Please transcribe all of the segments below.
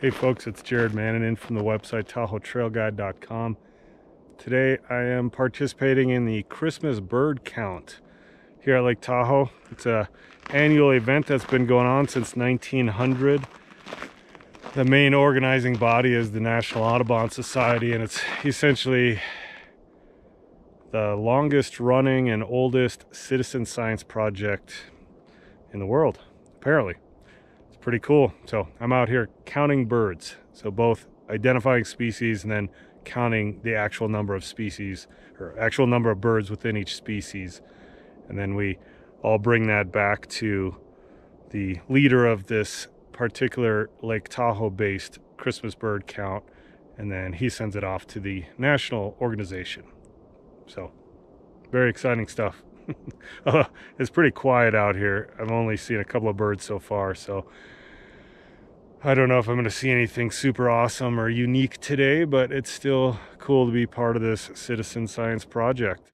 Hey folks, it's Jared Manninen from the website TahoeTrailGuide.com. Today I am participating in the Christmas bird count here at Lake Tahoe. It's a annual event that's been going on since 1900. The main organizing body is the National Audubon Society and it's essentially the longest running and oldest citizen science project in the world, apparently. Pretty cool. So I'm out here counting birds. So both identifying species and then counting the actual number of species or actual number of birds within each species. And then we all bring that back to the leader of this particular Lake Tahoe based Christmas bird count. And then he sends it off to the national organization. So very exciting stuff. Uh, it's pretty quiet out here. I've only seen a couple of birds so far, so I don't know if I'm going to see anything super awesome or unique today, but it's still cool to be part of this citizen science project.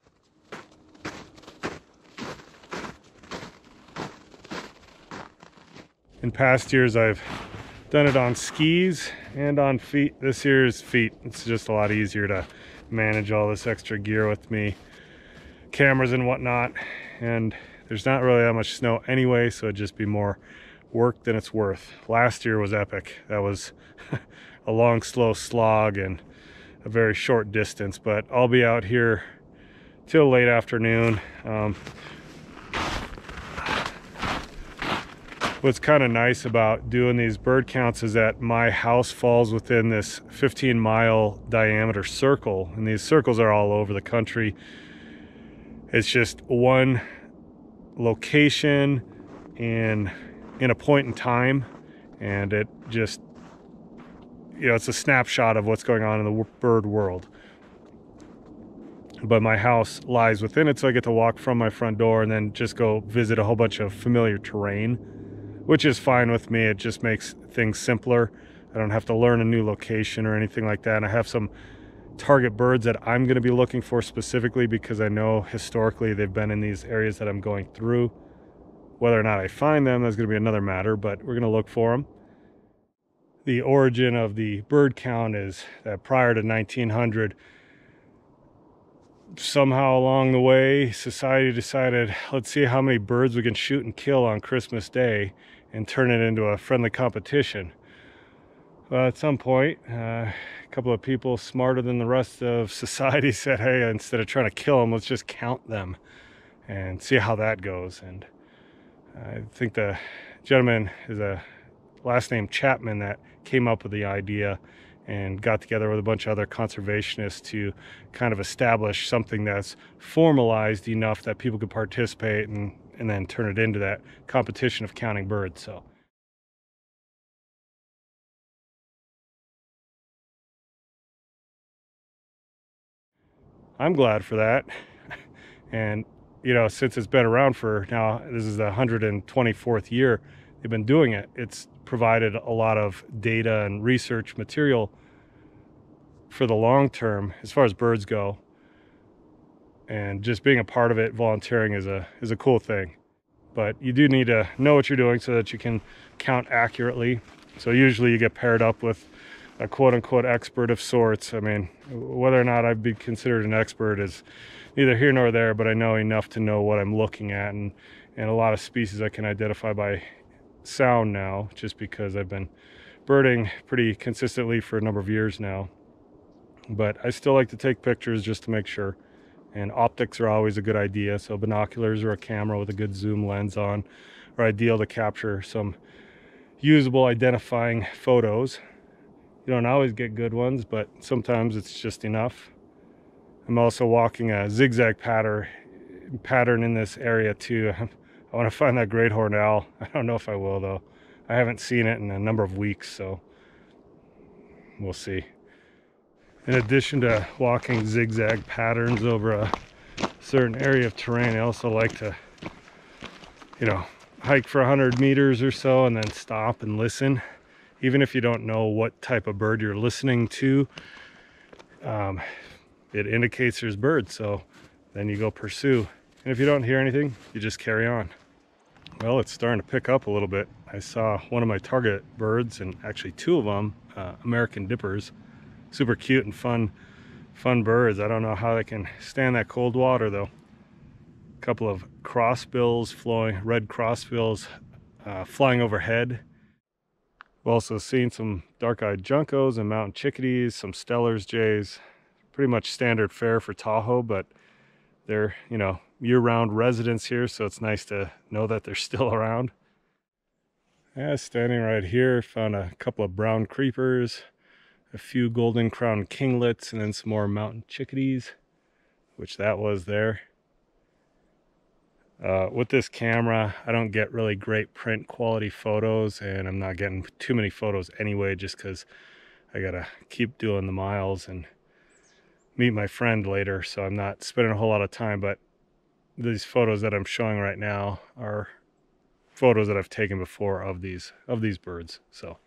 In past years, I've done it on skis and on feet. This year's feet. It's just a lot easier to manage all this extra gear with me cameras and whatnot and there's not really that much snow anyway so it'd just be more work than it's worth. Last year was epic. That was a long slow slog and a very short distance but I'll be out here till late afternoon. Um, what's kind of nice about doing these bird counts is that my house falls within this 15 mile diameter circle and these circles are all over the country it's just one location and in a point in time and it just you know it's a snapshot of what's going on in the bird world. But my house lies within it so i get to walk from my front door and then just go visit a whole bunch of familiar terrain which is fine with me. It just makes things simpler. I don't have to learn a new location or anything like that. And i have some target birds that I'm going to be looking for specifically because I know historically they've been in these areas that I'm going through. Whether or not I find them, that's going to be another matter, but we're going to look for them. The origin of the bird count is that prior to 1900, somehow along the way, society decided, let's see how many birds we can shoot and kill on Christmas Day and turn it into a friendly competition. Well, at some point, uh, a couple of people smarter than the rest of society said, hey, instead of trying to kill them, let's just count them and see how that goes. And I think the gentleman is a last name Chapman that came up with the idea and got together with a bunch of other conservationists to kind of establish something that's formalized enough that people could participate and, and then turn it into that competition of counting birds. So I'm glad for that. And, you know, since it's been around for now, this is the 124th year they've been doing it, it's provided a lot of data and research material for the long term as far as birds go. And just being a part of it, volunteering is a is a cool thing. But you do need to know what you're doing so that you can count accurately. So usually you get paired up with a quote unquote expert of sorts. I mean, whether or not I'd be considered an expert is neither here nor there, but I know enough to know what I'm looking at. And, and a lot of species I can identify by sound now, just because I've been birding pretty consistently for a number of years now. But I still like to take pictures just to make sure. And optics are always a good idea. So binoculars or a camera with a good zoom lens on are ideal to capture some usable identifying photos you don't always get good ones, but sometimes it's just enough. I'm also walking a zigzag pattern pattern in this area too. I want to find that great horned owl. I don't know if I will though. I haven't seen it in a number of weeks, so we'll see. In addition to walking zigzag patterns over a certain area of terrain, I also like to, you know, hike for 100 meters or so and then stop and listen even if you don't know what type of bird you're listening to, um, it indicates there's birds. So then you go pursue. And if you don't hear anything, you just carry on. Well, it's starting to pick up a little bit. I saw one of my target birds, and actually two of them, uh, American dippers. Super cute and fun, fun birds. I don't know how they can stand that cold water though. A couple of crossbills flowing, red crossbills uh, flying overhead. We've also seen some dark-eyed juncos and mountain chickadees, some Steller's jays. Pretty much standard fare for Tahoe, but they're, you know, year-round residents here, so it's nice to know that they're still around. Yeah, standing right here, found a couple of brown creepers, a few golden crown kinglets, and then some more mountain chickadees, which that was there. Uh, with this camera, I don't get really great print quality photos, and I'm not getting too many photos anyway, just because I gotta keep doing the miles and meet my friend later, so I'm not spending a whole lot of time, but these photos that I'm showing right now are photos that I've taken before of these of these birds. So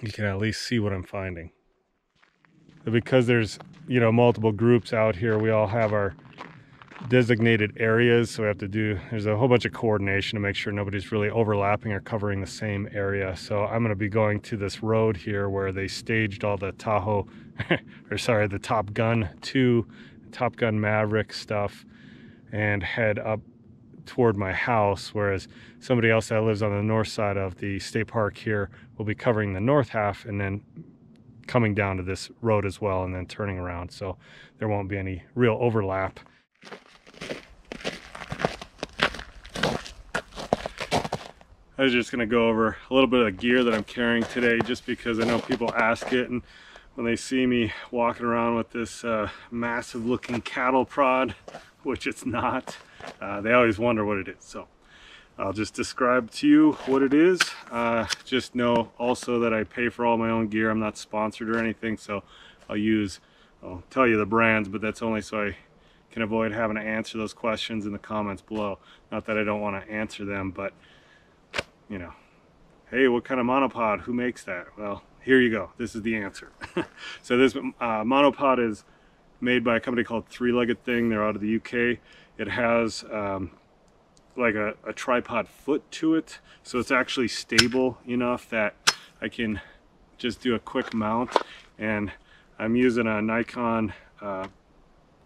you can at least see what I'm finding. Because there's, you know, multiple groups out here, we all have our designated areas. So we have to do, there's a whole bunch of coordination to make sure nobody's really overlapping or covering the same area. So I'm going to be going to this road here where they staged all the Tahoe, or sorry, the Top Gun 2, Top Gun Maverick stuff and head up toward my house, whereas somebody else that lives on the north side of the state park here will be covering the north half and then coming down to this road as well and then turning around. So there won't be any real overlap. I was just going to go over a little bit of the gear that I'm carrying today just because I know people ask it and when they see me walking around with this uh, massive looking cattle prod, which it's not, uh, they always wonder what it is. So I'll just describe to you what it is. Uh, just know also that I pay for all my own gear. I'm not sponsored or anything, so I'll use, I'll tell you the brands, but that's only so I can avoid having to answer those questions in the comments below. Not that I don't want to answer them, but you know, hey, what kind of monopod? Who makes that? Well, here you go. This is the answer. so this uh, monopod is made by a company called Three Legged Thing. They're out of the UK. It has um, like a, a, tripod foot to it. So it's actually stable enough that I can just do a quick mount. And I'm using a Nikon uh,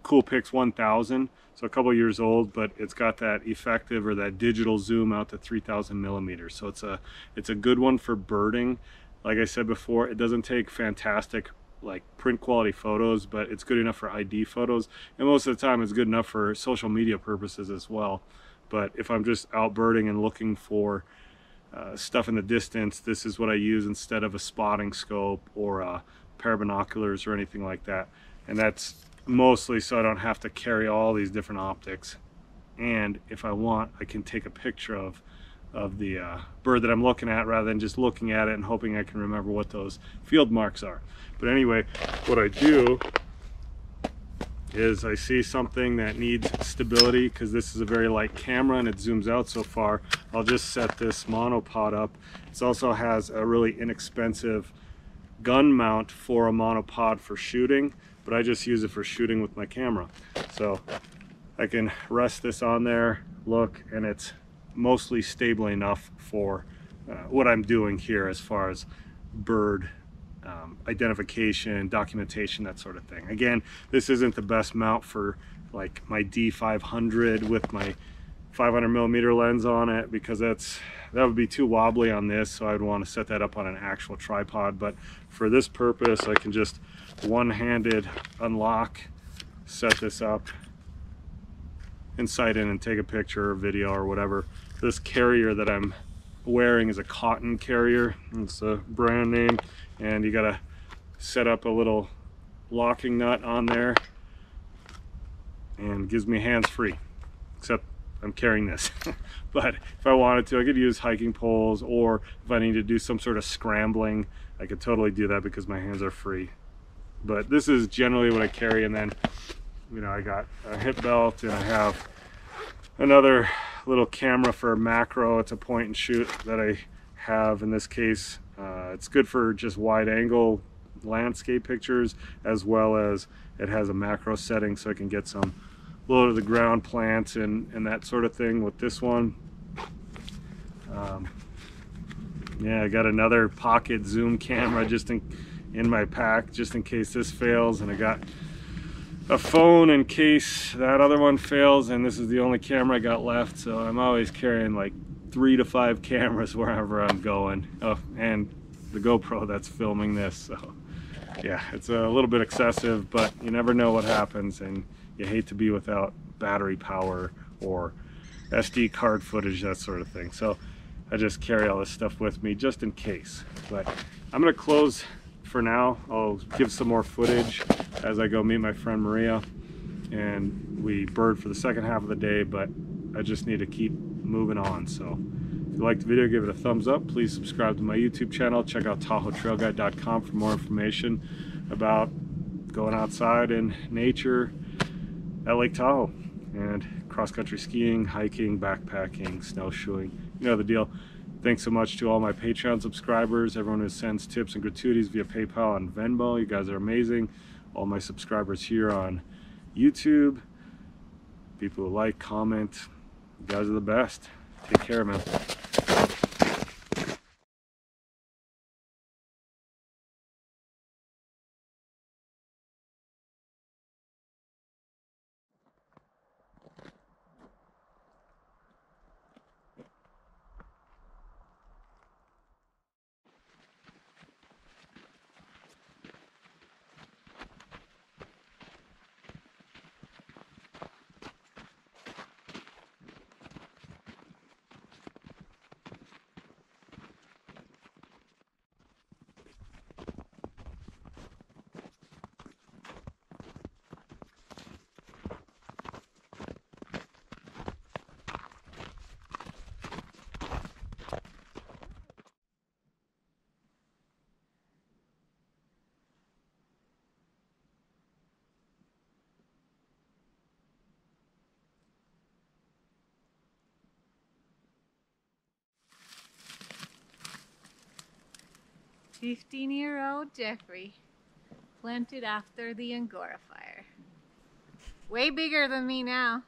Coolpix 1000. So a couple years old, but it's got that effective or that digital zoom out to 3000 millimeters. So it's a, it's a good one for birding. Like I said before, it doesn't take fantastic like print quality photos, but it's good enough for ID photos. And most of the time it's good enough for social media purposes as well. But if I'm just out birding and looking for uh, stuff in the distance, this is what I use instead of a spotting scope or a pair of binoculars or anything like that. And that's mostly so I don't have to carry all these different optics. And if I want, I can take a picture of of the uh, bird that I'm looking at rather than just looking at it and hoping I can remember what those field marks are. But anyway, what I do is I see something that needs stability because this is a very light camera and it zooms out so far. I'll just set this monopod up. It also has a really inexpensive gun mount for a monopod for shooting, but I just use it for shooting with my camera. So I can rest this on there, look, and it's mostly stable enough for uh, what I'm doing here as far as bird um, identification, documentation, that sort of thing. Again, this isn't the best mount for like my D500 with my 500 millimeter lens on it because that's that would be too wobbly on this so I'd want to set that up on an actual tripod but for this purpose I can just one-handed unlock set this up sight in and take a picture or video or whatever this carrier that I'm wearing is a cotton carrier. It's a brand name and you gotta set up a little locking nut on there and gives me hands free except I'm carrying this but if I wanted to I could use hiking poles or if I need to do some sort of scrambling I could totally do that because my hands are free but this is generally what I carry and then you know I got a hip belt and I have another little camera for macro. It's a point and shoot that I have in this case. Uh, it's good for just wide angle landscape pictures as well as it has a macro setting so I can get some low to the ground plants and, and that sort of thing with this one. Um, yeah, I got another pocket zoom camera just in, in my pack just in case this fails and I got a phone in case that other one fails and this is the only camera I got left so I'm always carrying like three to five cameras wherever I'm going oh and the GoPro that's filming this so yeah it's a little bit excessive but you never know what happens and you hate to be without battery power or SD card footage that sort of thing so I just carry all this stuff with me just in case but I'm gonna close for now. I'll give some more footage as I go meet my friend Maria and we bird for the second half of the day, but I just need to keep moving on. So if you liked the video, give it a thumbs up. Please subscribe to my YouTube channel. Check out TahoeTrailGuide.com for more information about going outside in nature at Lake Tahoe and cross-country skiing, hiking, backpacking, snowshoeing. You know the deal. Thanks so much to all my Patreon subscribers, everyone who sends tips and gratuities via PayPal and Venmo. You guys are amazing. All my subscribers here on YouTube, people who like, comment. You guys are the best. Take care, man. 15 year old Jeffrey, planted after the Angora fire. Way bigger than me now.